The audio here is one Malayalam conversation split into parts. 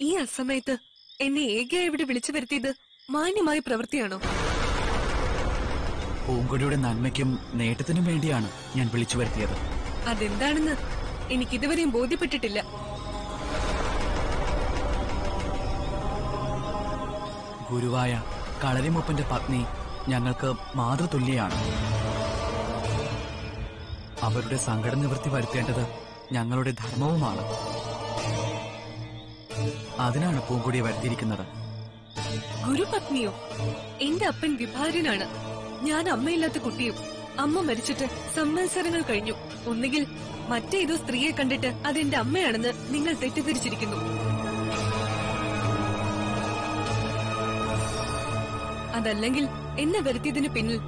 ഈ അസമയത്ത് എന്നെ ഏകയായി ഇവിടെ വിളിച്ചു വരുത്തിയത് മാന്യമായ പ്രവൃത്തിയാണോ? പൂങ്കൊടിയുടെ നന്മയ്ക്കും നേട്ടത്തിനും വേണ്ടിയാണ് ഞാൻ വിളിച്ചു വരുത്തിയത്. അതെന്താണെന്ന് എനിക്കിതുവരെയും ബോധ്യപ്പെട്ടിട്ടില്ല. ഗുരുവായ കളരിമുപ്പന്റെ പത്നി ഞങ്ങൾക്ക് മാതൃതുല്യാണ്. അവരുടെ സങ്കട നിവൃത്തി വരുത്തേണ്ടത് ഞങ്ങളുടെ ധർമ്മവുമാണ്. അതിനാണ് പൂങ്കൊടിയെ വരുത്തിയിരിക്കുന്നത്. ഗുരുപത്നിയോ എന്റെ അപ്പൻ വിഭാര്യനാണ്. ഞാൻ അമ്മയില്ലാത്ത കുട്ടിയും. അമ്മ മരിച്ചിട്ട് സംവത്സരങ്ങൾ കഴിഞ്ഞു. ഒന്നുകിൽ മറ്റേതോ സ്ത്രീയെ കണ്ടിട്ട് അതെന്റെ അമ്മയാണെന്ന് നിങ്ങൾ തെറ്റിദ്ധരിച്ചിരിക്കുന്നു. അതല്ലെങ്കിൽ എന്നെ വരുത്തിയതിന് പിന്നിൽ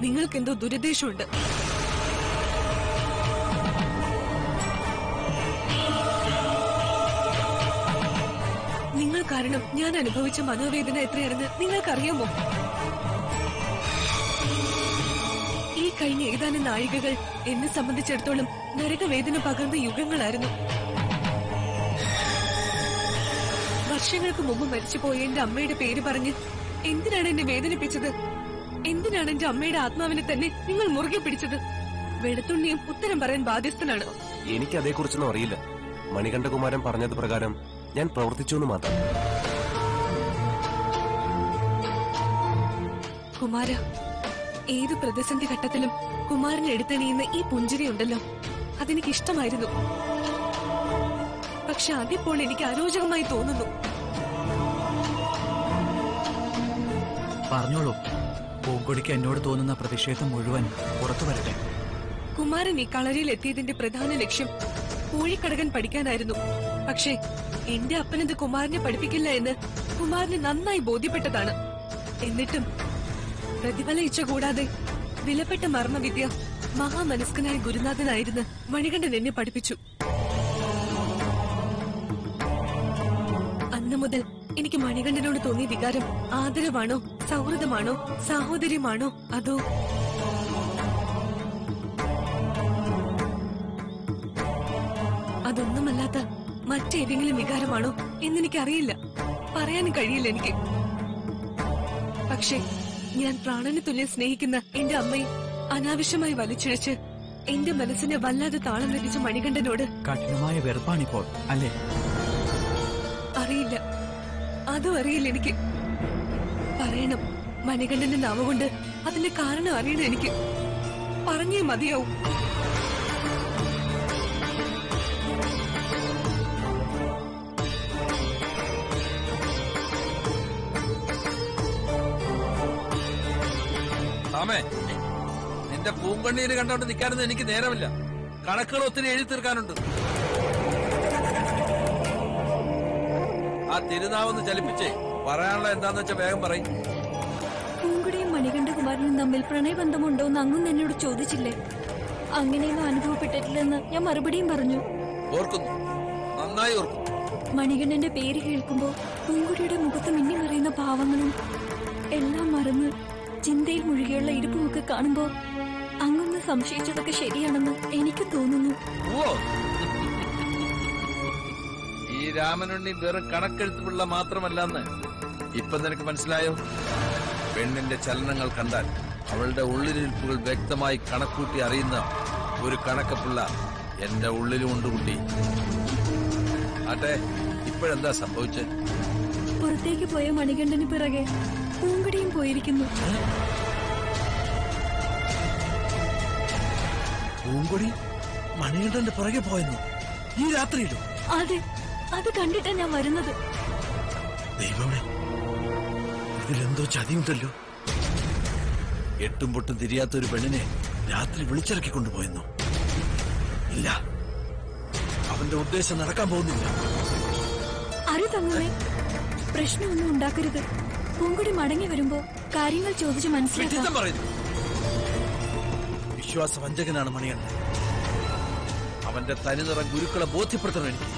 നിങ്ങൾക്കെന്തോ ദുരുദ്ദേശമുണ്ട്. കാരണം ഞാൻ അനുഭവിച്ച മനോവേദന എത്രയാണെന്ന് നിങ്ങൾക്കറിയാമോ? ഈ കഴിഞ്ഞ ഏതാനും നാഴികകൾ എന്നെ സംബന്ധിച്ചിടത്തോളം നരകവേദന പകർന്ന യുഗങ്ങളായിരുന്നു. വർഷങ്ങൾക്ക് മുമ്പ് മരിച്ചുപോയ എന്റെ അമ്മയുടെ പേര് പറഞ്ഞ് എന്തിനാണ് എന്നെ വേദനിപ്പിച്ചത്? എന്തിനാണ് എന്റെ അമ്മയുടെ ആത്മാവിനെ തന്നെ നിങ്ങൾ മുറുകെ പിടിച്ചത്? വെളുത്തുണ്ണിയും ഉത്തരം പറയാൻ ബാധ്യസ്ഥനാണ്. എനിക്ക് അതേക്കുറിച്ചൊന്നും അറിയില്ല. മണികണ്ഠകുമാരൻ പറഞ്ഞത് പ്രകാരം ഞാൻ പ്രവർത്തിച്ചു എന്ന് മാത്രം. കുമാര ഏത് പ്രതിസന്ധി ഘട്ടത്തിലും കുമാരൻ എടുത്തണിയുന്ന ഈ പുഞ്ചിരി ഉണ്ടല്ലോ അതെനിക്ക് ഇഷ്ടമായിരുന്നു പക്ഷെ അതിപ്പോൾ എനിക്ക് അരോചകമായി തോന്നുന്നു. പറഞ്ഞോളൂ. പൂങ്കൊടിക്ക് എന്നോട് തോന്നുന്ന പ്രതിഷേധം മുഴുവൻ പുറത്തു വരട്ടെ. കുമാരൻ ഈ കളരിയിൽ എത്തിയതിന്റെ പ്രധാന ലക്ഷ്യം പൂഴിക്കടകൻ പഠിക്കാനായിരുന്നു. പക്ഷേ എന്റെ അപ്പനത് കുമാരനെ പഠിപ്പിക്കില്ല എന്ന് കുമാരന് നന്നായി ബോധ്യപ്പെട്ടതാണ്. എന്നിട്ടും പ്രതിഫല ഇച്ഛ കൂടാതെ വിലപ്പെട്ട മർമ്മവിദ്യ മഹാമനസ്കനായ ഗുരുനാഥനായിരുന്നു മണികണ്ഠൻ എന്നെ പഠിപ്പിച്ചു. അന്നു മുതൽ എനിക്ക് മണികണ്ഠനോട് തോന്നിയ വികാരം ആദരവാണോ സൗഹൃദമാണോ സാഹോദര്യമാണോ അതോ അതൊന്നുമല്ലാത്ത മറ്റേതെങ്കിലും വികാരമാണോ എന്നെനിക്കറിയില്ല. പറയാനും കഴിയില്ല എനിക്ക്. പക്ഷേ ഞാൻ പ്രാണന് തുല്യം സ്നേഹിക്കുന്ന എന്റെ അമ്മയെ അനാവശ്യമായി വലിച്ചിഴച്ച് എന്റെ മനസ്സിനെ വല്ലാതെ താളം ലഭിച്ച മണികണ്ഠനോട് കഠിനമായ വെറുപ്പാണിപ്പോൾ അല്ലേ? അറിയില്ല. അതും അറിയില്ല എനിക്ക്. പറയണം മണികണ്ഠന്റെ നാമ കൊണ്ട് അതിന്റെ കാരണം അറിയണം എനിക്ക്. പറഞ്ഞേ മതിയാവും. ആമേ നിന്റെ പൂങ്കണ്ണീര് കണ്ടോണ്ട് നിൽക്കാനൊന്നും എനിക്ക് നേരമില്ല. കണക്കുകൾ ഒത്തിരി എഴുതി തീർക്കാനുണ്ട്. ആ തിരുനാവെന്ന് ചലിപ്പിച്ചേ പറയാനുള്ള എന്താന്ന് വെച്ചാ വേഗം പറയും. പൂങ്കുടിയും മണികണ്ഠകുമാരനും തമ്മിൽ പ്രണയബന്ധമുണ്ടോ എന്ന് അങ്ങും എന്നോട് ചോദിച്ചില്ലേ? അങ്ങനെയൊന്നും അനുഭവപ്പെട്ടിട്ടില്ലെന്ന് ഞാൻ മറുപടിയും പറഞ്ഞു. ഓർക്കുന്നു. നന്നായി ഓർക്കുന്നു. മണികണ്ഠന്റെ പേര് കേൾക്കുമ്പോ പൂങ്കുടിയുടെ മുഖത്ത് മിന്നി മറിയുന്ന ഭാവങ്ങളും എല്ലാം മറന്ന് ചിന്തയിൽ മുഴുകിയുള്ള ഇരിപ്പുമൊക്കെ കാണുമ്പോ അങ്ങൊന്ന് സംശയിച്ചതൊക്കെ ശരിയാണെന്ന് എനിക്ക് തോന്നുന്നു. ഈ രാമനുണ്ണി വെറും കണക്കെഴുത്ത് പിള്ള മാത്രമല്ലെന്ന് ഇപ്പൊ നിനക്ക് മനസ്സിലായോ? പെണ്ണിന്റെ ചലനങ്ങൾ കണ്ടാൽ അവളുടെ ഉള്ളിലിരിപ്പുകൾ വ്യക്തമായി കണക്കൂട്ടി അറിയുന്ന ഒരു കണക്കപ്പിള്ള എന്റെ ഉള്ളിലുമുണ്ട് കുട്ടി. ആട്ടെ ഇപ്പോഴെന്താ സംഭവിച്ചത് പുറത്തേക്ക് പോയ മണികണ്ഠന് പിറകെ പൂങ്കുടിയും പോയിരിക്കുന്നു. പൂങ്കൊടി മണികണ്ഠന്റെ പുറകെ പോയെന്നു? ഈ രാത്രിയിലും? അതെ അത് കണ്ടിട്ടാ ഞാൻ വരുന്നത്. ദൈവമേ ഇതിലെന്തോ ചതിയുണ്ടല്ലോ. എട്ടും പൊട്ടും തിരിയാത്ത ഒരു പെണ്ണിനെ രാത്രി വിളിച്ചിറക്കി കൊണ്ടുപോയെന്നു? ഇല്ല അവന്റെ ഉദ്ദേശം നടക്കാൻ പോകുന്നില്ല. അരുതങ്ങനെ പ്രശ്നമൊന്നും ഉണ്ടാക്കരുത്. പൂങ്കുടി മടങ്ങി വരുമ്പോ കാര്യങ്ങൾ ചോദിച്ച് മനസ്സിലാക്കാം. വിശ്വാസവഞ്ചകനാണ് മണികണ്ഠൻ. അവന്റെ തനിനിറം ഗുരുക്കളെ ബോധ്യപ്പെടുത്തണം എനിക്ക്.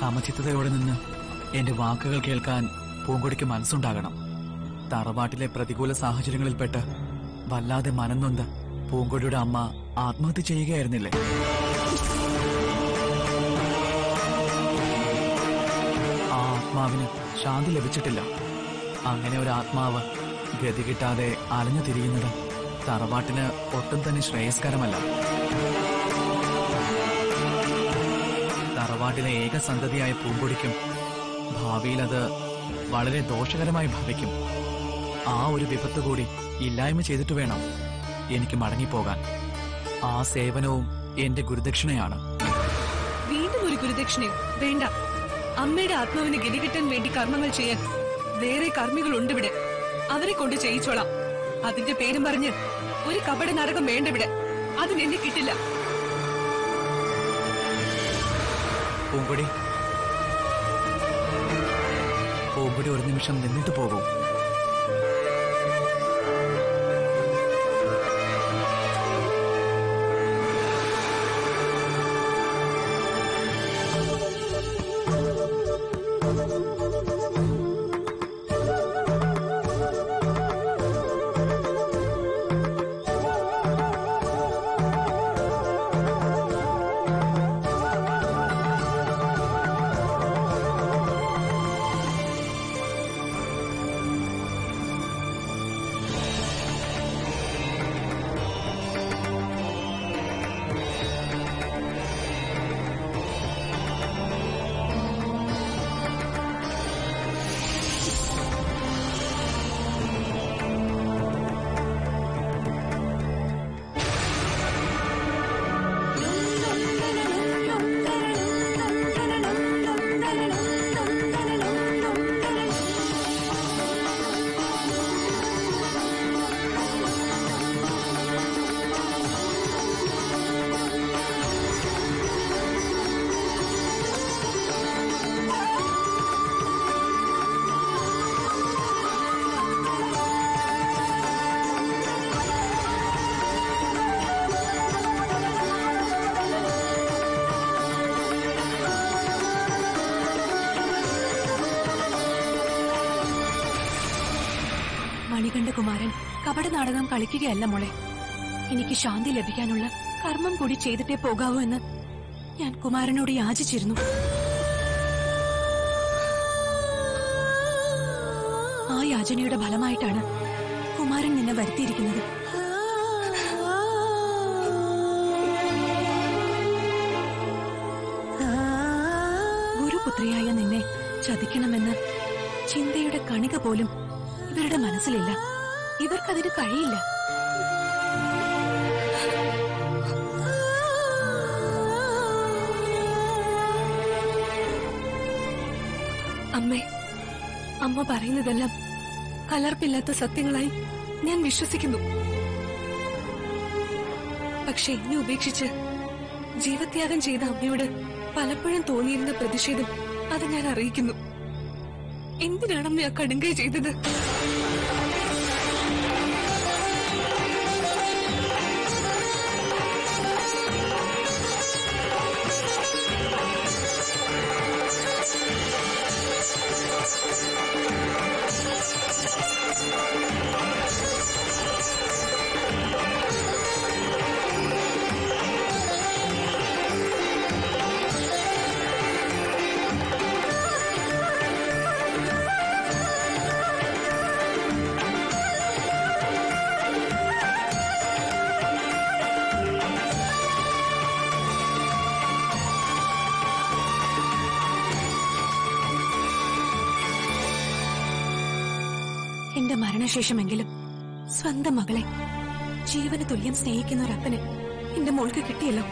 സമചിത്തതയോടെ നിന്ന് എന്റെ വാക്കുകൾ കേൾക്കാൻ പൂങ്കൊടിക്ക് മനസ്സുണ്ടാകണം. തറവാട്ടിലെ പ്രതികൂല സാഹചര്യങ്ങളിൽപ്പെട്ട് വല്ലാതെ മനന്നൊന്ന് പൂങ്കൊടിയുടെ അമ്മ ആത്മഹത്യ ചെയ്യുകയായിരുന്നില്ലേ? ആ ആത്മാവിന് ശാന്തി ലഭിച്ചിട്ടില്ല. അങ്ങനെ ഒരു ആത്മാവ് ഗതി കിട്ടാതെ അലഞ്ഞു തിരിയുന്നത് തറവാട്ടിന് ഒട്ടും തന്നെ ശ്രേയസ്കരമല്ല. തറവാട്ടിലെ ഏക സന്തതിയായ പൂമ്പൊടിക്കും ഭാവിയിൽ അത് വളരെ ദോഷകരമായി ഭവിക്കും. ആ ഒരു വിപത്ത് കൂടി ഇല്ലായ്മ ചെയ്തിട്ട് വേണം എനിക്ക് മടങ്ങിപ്പോകാൻ. ആ സേവനവും എന്റെ ഗുരുദക്ഷിണയാണ്. വീണ്ടും ഒരു ഗുരുദക്ഷിണയും. വേണ്ട. അമ്മയുടെ ആത്മാവിന് ഗതികിട്ടാൻ വേണ്ടി കർമ്മങ്ങൾ ചെയ്യാൻ വേറെ കർമ്മികളുണ്ട് ഇവിടെ. അവരെ കൊണ്ട് ചെയ്യിച്ചോളാം. അതിന്റെ പേരും പറഞ്ഞ് ഒരു കപട നാടകം വേണ്ട ഇവിടെ. അതിന് എന്നെ കിട്ടില്ല. പൂങ്കൊടി. പൂങ്കൊടി ഒരു നിമിഷം നിന്നിട്ട് പോകൂ. നാടകം കളിക്കുകയല്ല മോളെ. എനിക്ക് ശാന്തി ലഭിക്കാനുള്ള കർമ്മം കൂടി ചെയ്തിട്ടേ പോകാവൂ എന്ന് ഞാൻ കുമാരനോട് യാചിച്ചിരുന്നു. ആ യാചനയുടെ ഫലമായിട്ടാണ് കുമാരൻ നിന്നെ വരുത്തിയിരിക്കുന്നത്. ഗുരുപുത്രിയായ നിന്നെ ചതിക്കണമെന്ന് ചിന്തയുടെ കണിക പോലും ഇവരുടെ മനസ്സിലില്ല. ഇവർക്കതിന് കഴിയില്ല. അമ്മേ അമ്മ പറയുന്നതെല്ലാം കലർപ്പില്ലാത്ത സത്യങ്ങളായി ഞാൻ വിശ്വസിക്കുന്നു. പക്ഷെ എന്നെ ഉപേക്ഷിച്ച് ജീവത്യാഗം ചെയ്ത അമ്മയോട് പലപ്പോഴും തോന്നിയിരുന്ന പ്രതിഷേധം അത് ഞാൻ അറിയിക്കുന്നു. എന്തിനാണ് അമ്മ ആ കടുങ്കൈ ചെയ്തത്? മരണശേഷമെങ്കിലും സ്വന്തം മകളെ ജീവന് തുല്യം സ്നേഹിക്കുന്ന ഒരപ്പനെ എന്റെ മോൾക്ക് കിട്ടിയല്ലോ.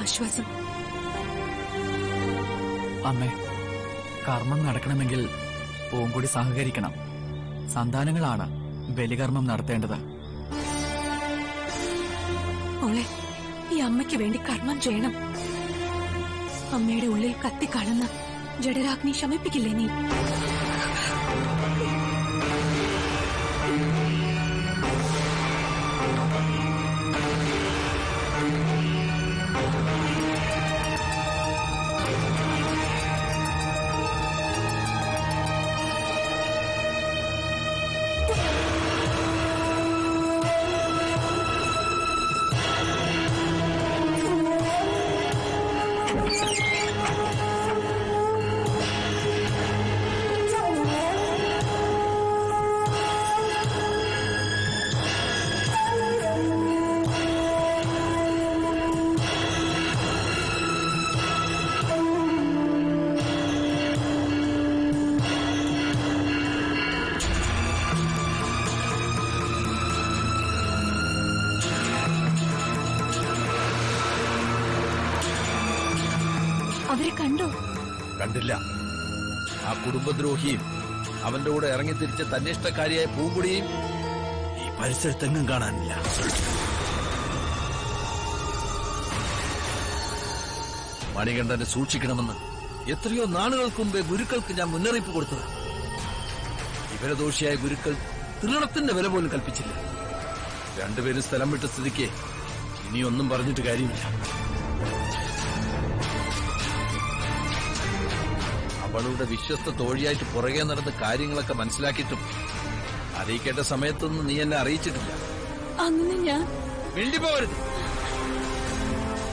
ആശ്വാസം. അമ്മേ കർമ്മം നടക്കണമെങ്കിൽ പൂങ്കുടി സഹകരിക്കണം. സന്താനങ്ങളാണ് ബലികർമ്മം നടത്തേണ്ടത്. മോളെ ഈ അമ്മയ്ക്ക് വേണ്ടി കർമ്മം ചെയ്യണം. അമ്മയുടെ ഉള്ളിൽ കത്തിക്കാളുന്ന ജഡരാഗ്നി ശമിപ്പിക്കില്ലേ നീ? കണ്ടോ? കണ്ടില്ല. ആ കുടുംബദ്രോഹിയും അവന്റെ കൂടെ ഇറങ്ങിത്തിരിച്ച തന്നിഷ്ടക്കാരിയായ പൂങ്കുടിയും ഈ പരിസരത്തെങ്ങും കാണാനില്ല. മണികണ്ഠനെ സൂക്ഷിക്കണമെന്ന് എത്രയോ നാളുകൾക്ക് മുമ്പേ ഗുരുക്കൾക്ക് ഞാൻ മുന്നറിയിപ്പ് കൊടുത്തത്. വിവരദോഷിയായ ഗുരുക്കൾ തൃണത്തിന്റെ വില പോലും കൽപ്പിച്ചില്ല. രണ്ടുപേരും സ്ഥലം വിട്ട സ്ഥിതിക്ക് ഇനിയൊന്നും പറഞ്ഞിട്ട് കാര്യമില്ല. അവളുടെ വിശ്വസ്ത തോഴിയായിട്ട് പുറകെ നടന്ന് കാര്യങ്ങളൊക്കെ മനസ്സിലാക്കിയിട്ടും അറിയിക്കേണ്ട സമയത്തൊന്നും നീ എന്നെ അറിയിച്ചിട്ടില്ല. അങ്ങനെ ഞാൻ മിണ്ടി പോകരുത്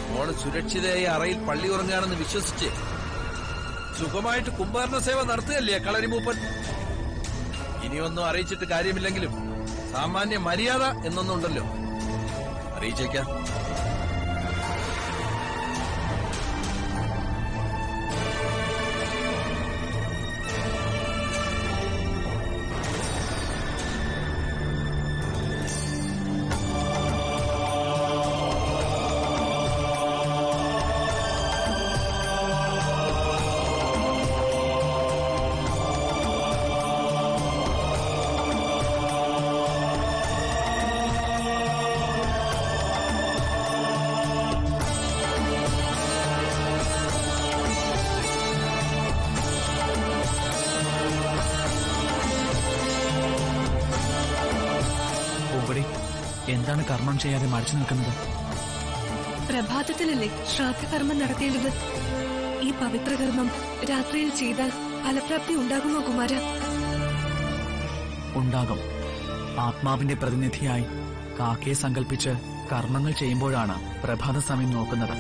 മോൾ സുരക്ഷിതയായി അറയിൽ പള്ളി ഉറങ്ങുകയാണെന്ന് വിശ്വസിച്ച് സുഖമായിട്ട് കുംഭാരണ സേവ നടത്തുകയല്ലേ കളരിമൂപ്പൻ? ഇനിയൊന്നും അറിയിച്ചിട്ട് കാര്യമില്ലെങ്കിലും സാമാന്യ മര്യാദ എന്നൊന്നുണ്ടല്ലോ. അറിയിച്ചേക്കാം. എന്താണ് കർമ്മം ചെയ്യാതെ മടിച്ചു നിൽക്കുന്നത്? പ്രഭാതത്തിലല്ലേ ശ്രാദ്ധകർമ്മം നടത്തേണ്ടത്? ഈ പവിത്രകർമ്മം രാത്രിയിൽ ചെയ്താൽ ഫലപ്രാപ്തി ഉണ്ടാകുമോ കുമാര? ഉണ്ടാകും. ആത്മാവിന്റെ പ്രതിനിധിയായി കാക്കയെ സങ്കല്പിച്ച് കർമ്മങ്ങൾ ചെയ്യുമ്പോഴാണ് പ്രഭാത സമയം നോക്കുന്നത്.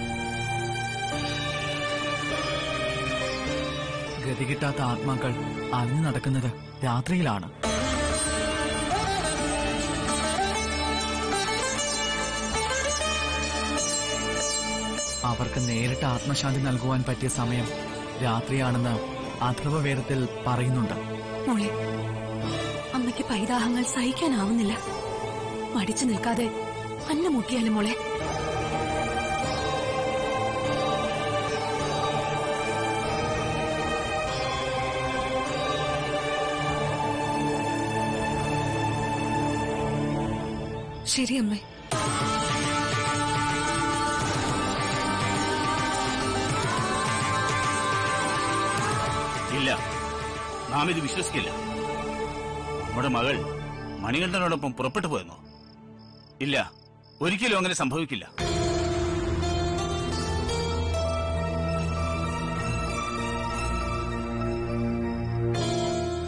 ഗതികിട്ടാത്ത ആത്മാക്കൾ അന്ന് നടക്കുന്നത് രാത്രിയിലാണ്. അവർക്ക് നേരിട്ട് ആത്മശാന്തി നൽകുവാൻ പറ്റിയ സമയം രാത്രിയാണെന്ന് അഥർവവേദത്തിൽ പറയുന്നുണ്ട്. മോളെ അമ്മയ്ക്ക് പൈതാഹങ്ങൾ സഹിക്കാനാവുന്നില്ല. മടിച്ചു നിൽക്കാതെ അന്ന മുട്ടിയാലും മോളെ? ശരി അമ്മേ. നാം വിശ്വസിക്കില്ല. നമ്മുടെ മകൾ മണികണ്ഠനോടൊപ്പം പുറപ്പെട്ടു പോയെന്നോ? ഇല്ല ഒരിക്കലും അങ്ങനെ സംഭവിക്കില്ല.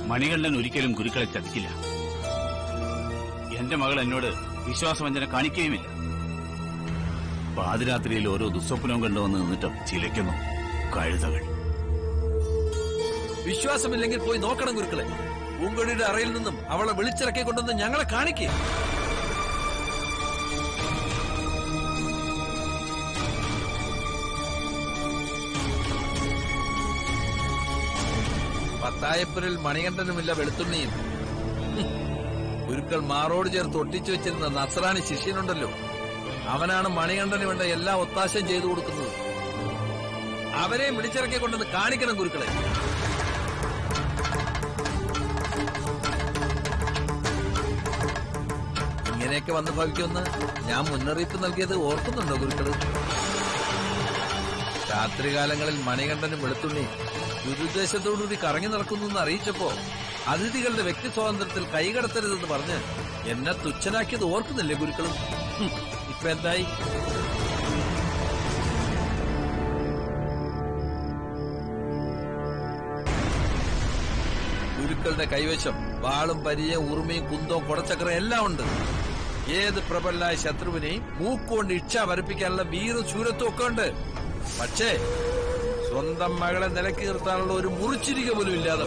മണികണ്ഠൻ ഒരിക്കലും ഗുരുക്കളെ ചതിക്കില്ല. എന്റെ മകൾ എന്നോട് വിശ്വാസവഞ്ചന കാണിക്കുകയുമില്ല. പാതിരാത്രിയിൽ ഓരോ ദുസ്വപ്നവും കണ്ടുവന്ന് നിന്നിട്ടും ചിലയ്ക്കുന്നു കഴുതകൾ. വിശ്വാസമില്ലെങ്കിൽ പോയി നോക്കണം ഗുരുക്കളെ. പൂങ്കൊടിയുടെ അറയിൽ നിന്നും അവളെ വിളിച്ചിറക്കി കൊണ്ടുവന്ന് ഞങ്ങളെ കാണിക്കേ. പത്തായപ്പുരിൽ മണികണ്ഠനുമില്ല വെളുത്തുണ്ണിയും. ഗുരുക്കൾ മാറോട് ചേർത്ത് ഒട്ടിച്ചു വെച്ചിരുന്ന നസ്രാണി ശിഷ്യനുണ്ടല്ലോ. അവനാണ് മണികണ്ഠന് വേണ്ട എല്ലാ ഒത്താശയും ചെയ്തു കൊടുക്കുന്നത്. അവരെയും വിളിച്ചിറക്കി കൊണ്ടുവന്ന് കാണിക്കണം ഗുരുക്കളെ. ഇങ്ങനെയൊക്കെ വന്ന് ഭവിക്കുമെന്ന് ഞാൻ മുന്നറിയിപ്പ് നൽകിയത് ഓർക്കുന്നുണ്ടോ ഗുരുക്കൾ? രാത്രികാലങ്ങളിൽ മണികണ്ഠനും വെളുത്തുണ്ണി ദുരുദ്ദേശത്തോടുകൂടി കറങ്ങി നടക്കുന്നു അറിയിച്ചപ്പോ അതിഥികളുടെ വ്യക്തി സ്വാതന്ത്ര്യത്തിൽ കൈകടത്തരുതെന്ന് പറഞ്ഞ് എന്നെ തുച്ഛനാക്കിയത് ഓർക്കുന്നില്ലേ ഗുരുക്കളും? ഇപ്പൊ എന്തായി? ഗുരുക്കളുടെ കൈവശം വാളും പരിചയം ഉറുമയും കുന്തവും കുടച്ചക്രം എല്ലാം ഉണ്ട്. ഏത് പ്രബലനായ ശത്രുവിനെയും മൂക്കുകൊണ്ട് ഇച്ഛ വരപ്പിക്കാനുള്ള വീറും ശൂരത്വം ഒക്കെ ഉണ്ട്. പക്ഷേ സ്വന്തം മകളെ നിലയ്ക്ക് നിർത്താനുള്ള ഒരു മുറിച്ചിരിക പോലും ഇല്ലാതെ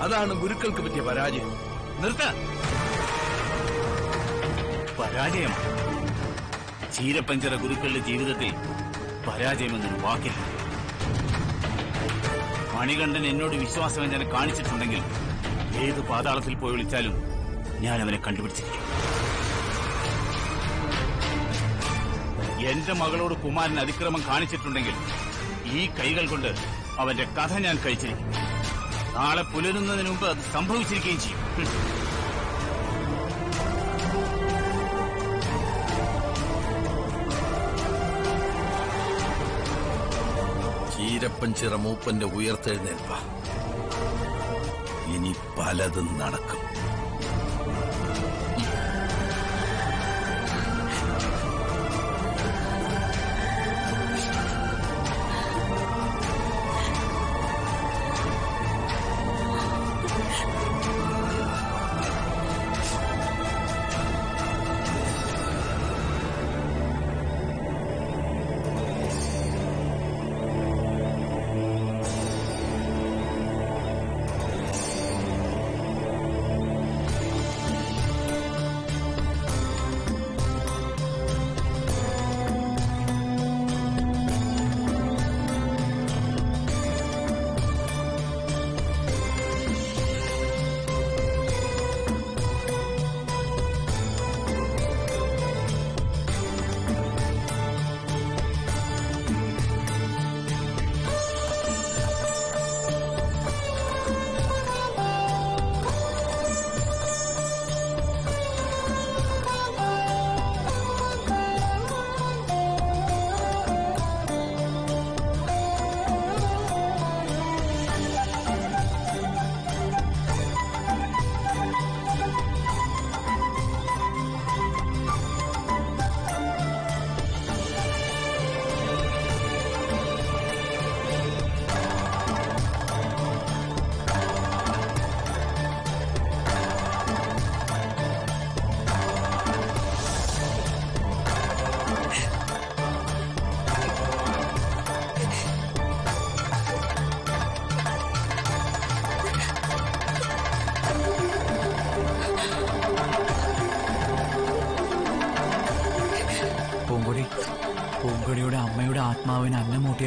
അതാണ് ഗുരുക്കൾക്ക് പറ്റിയ പരാജയം. നിർത്ത. പരാജയം ചീരപ്പഞ്ചറ ഗുരുക്കളുടെ ജീവിതത്തിൽ പരാജയമെന്നൊരു വാക്കില്ല. മണികണ്ഠൻ എന്നോട് വിശ്വാസം എന്നെ കാണിച്ചിട്ടുണ്ടെങ്കിൽ ഏത് പാതാളത്തിൽ പോയി വിളിച്ചാലും ഞാൻ അവനെ കണ്ടുപിടിച്ചിരിക്കും. എന്റെ മകളോട് കുമാരൻ അതിക്രമം കാണിച്ചിട്ടുണ്ടെങ്കിൽ ഈ കൈകൾ കൊണ്ട് അവന്റെ കഥ ഞാൻ കഴിച്ചിരിക്കും. നാളെ പുലരുന്നതിന് മുമ്പ് അത് സംഭവിച്ചിരിക്കുകയും ചെയ്യും. ചീരപ്പൻ ചിറ മൂപ്പന്റെ ഉയർത്തെഴുന്നേൽപ്പ. ഇനി പലതും നടക്കും.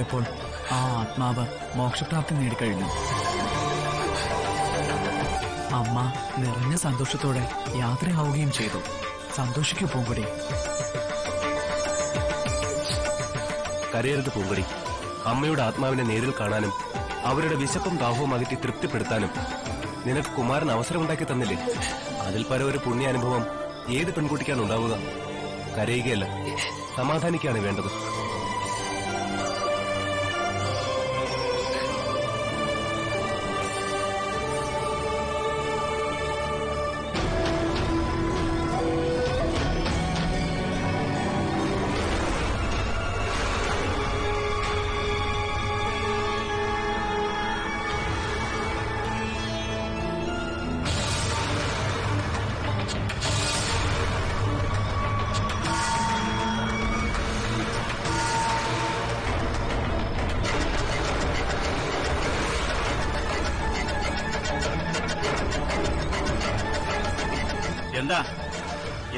അന്നമൂട്ടിയപ്പോൾ ആ ആത്മാവ് മോക്ഷപ്രാപ്തി നേടിക്കഴിഞ്ഞു. അമ്മ നിറഞ്ഞ സന്തോഷത്തോടെ യാത്രയാവുകയും ചെയ്തു. സന്തോഷിക്കൂ പൂങ്കൊടി. കരയരുത് പൂങ്കുടി. അമ്മയുടെ ആത്മാവിനെ നേരിൽ കാണാനും അവരുടെ വിശപ്പും ദാഹവും അകറ്റി തൃപ്തിപ്പെടുത്താനും നിനക്ക് കുമാരൻ അവസരമുണ്ടാക്കി തന്നില്ലേ? അതിൽ പല ഒരു പുണ്യാനുഭവം ഏത് പെൺകുട്ടിക്കാണ് ഉണ്ടാവുക കരയുകയല്ല. സമാധാനിക്കാണ് വേണ്ടത്.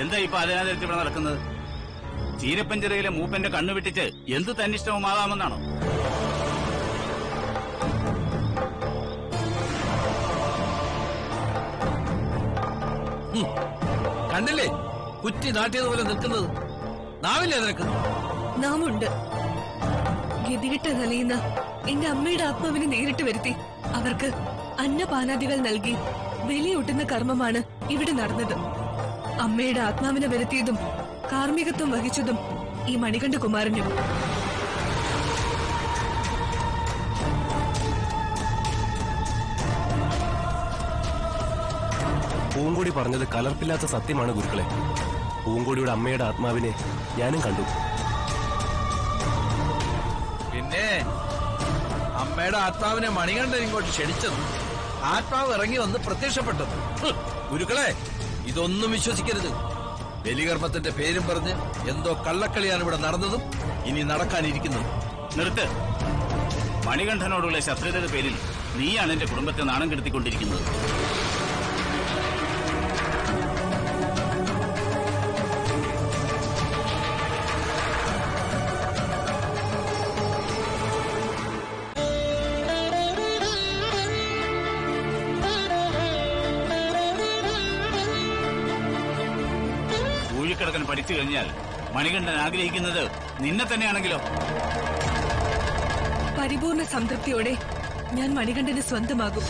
എന്താ ഇപ്പൊ അതിനകത്ത് ഇവിടെ നടക്കുന്നത്? ചീരപ്പഞ്ചിറയിലെ മൂപ്പന്റെ കണ്ണു വെട്ടിച്ച് എന്ത് തന്നിഷ്ടവുമാകാമെന്നാണോ. കണ്ടില്ലേ? കുറ്റി നാട്ടിയതുപോലെ നിൽക്കുന്നത്. നാവില്ലേ നിനക്ക്? നാമുണ്ട്. ഗതികിട്ട നിലയുന്ന എന്റെ അമ്മയുടെ ആത്മാവിനെ നേരിട്ട് വരുത്തി അവർക്ക് അന്നപാനാദികൾ നൽകി ബലിയൂട്ടുന്ന കർമ്മമാണ് ഇവിടെ നടന്നത്. അമ്മയുടെ ആത്മാവിനെ വരുത്തിയതും കാർമ്മികത്വം വഹിച്ചതും ഈ മണികണ്ഠ കുമാരനും. പൂങ്കോടി പറഞ്ഞത് കലർപ്പില്ലാത്ത സത്യമാണ് ഗുരുക്കളെ. പൂങ്കോടിയുടെ അമ്മയുടെ ആത്മാവിനെ ഞാനും കണ്ടു. പിന്നെ അമ്മയുടെ ആത്മാവിനെ മണികണ്ഠൻ ഇങ്ങോട്ട് ക്ഷണിച്ചത് ആത്മാവ് ഇറങ്ങി വന്ന് പ്രത്യക്ഷപ്പെട്ടത്. ഗുരുക്കളെ ഇതൊന്നും വിശ്വസിക്കരുത്. ബലികർമ്മത്തിന്റെ പേരും പറഞ്ഞ് എന്തോ കള്ളക്കളിയാണ് ഇവിടെ നടന്നതും ഇനി നടക്കാനിരിക്കുന്നതും നിർത്ത്. മണികണ്ഠനോടുള്ള ശത്രുതയുടെ പേരിൽ നീയാണ് എന്റെ കുടുംബത്തെ നാണം കെടുത്തിക്കൊണ്ടിരിക്കുന്നത്. പഠിച്ചു കഴിഞ്ഞാൽ മണികണ്ഠൻ ആഗ്രഹിക്കുന്നത് നിന്നെ തന്നെയാണെങ്കിലോ? പരിപൂർണ സംതൃപ്തിയോടെ ഞാൻ മണികണ്ഠന് സ്വന്തമാകും